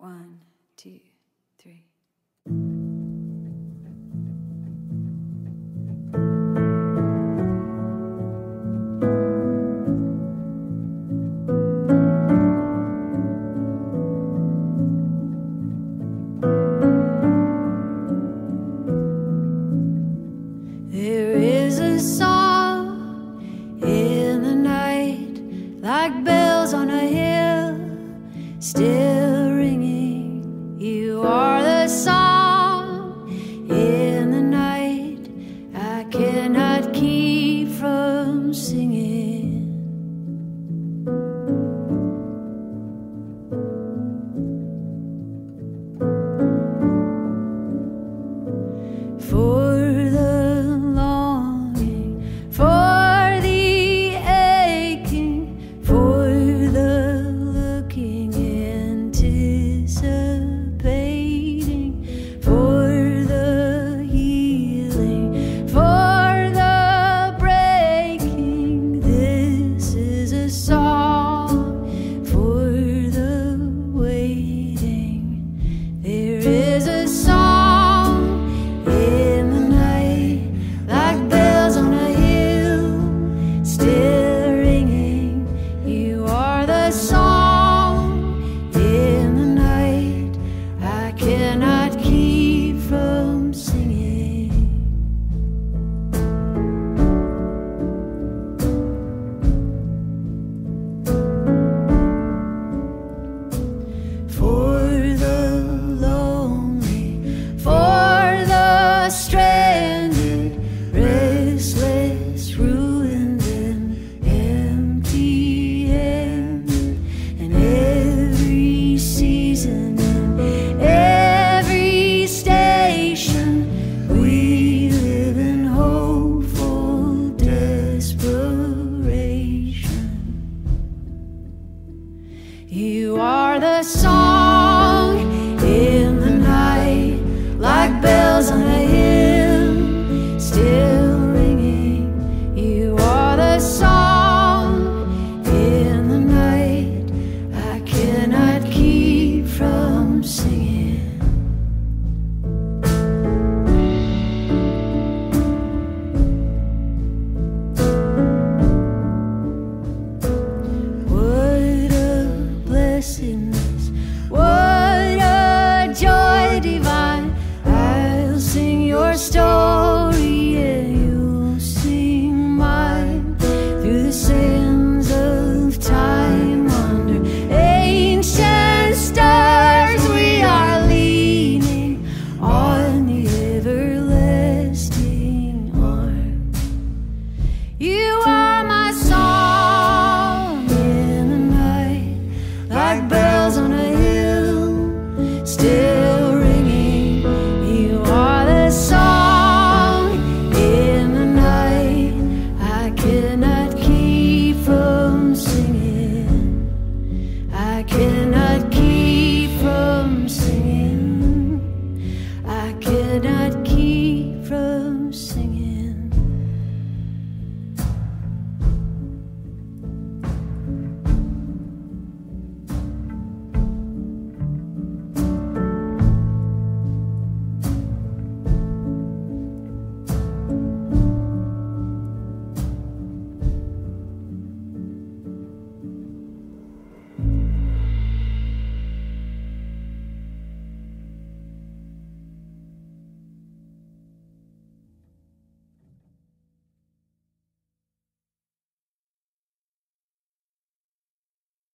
One, two, three. There is a song in the night like saw the song. I'd keep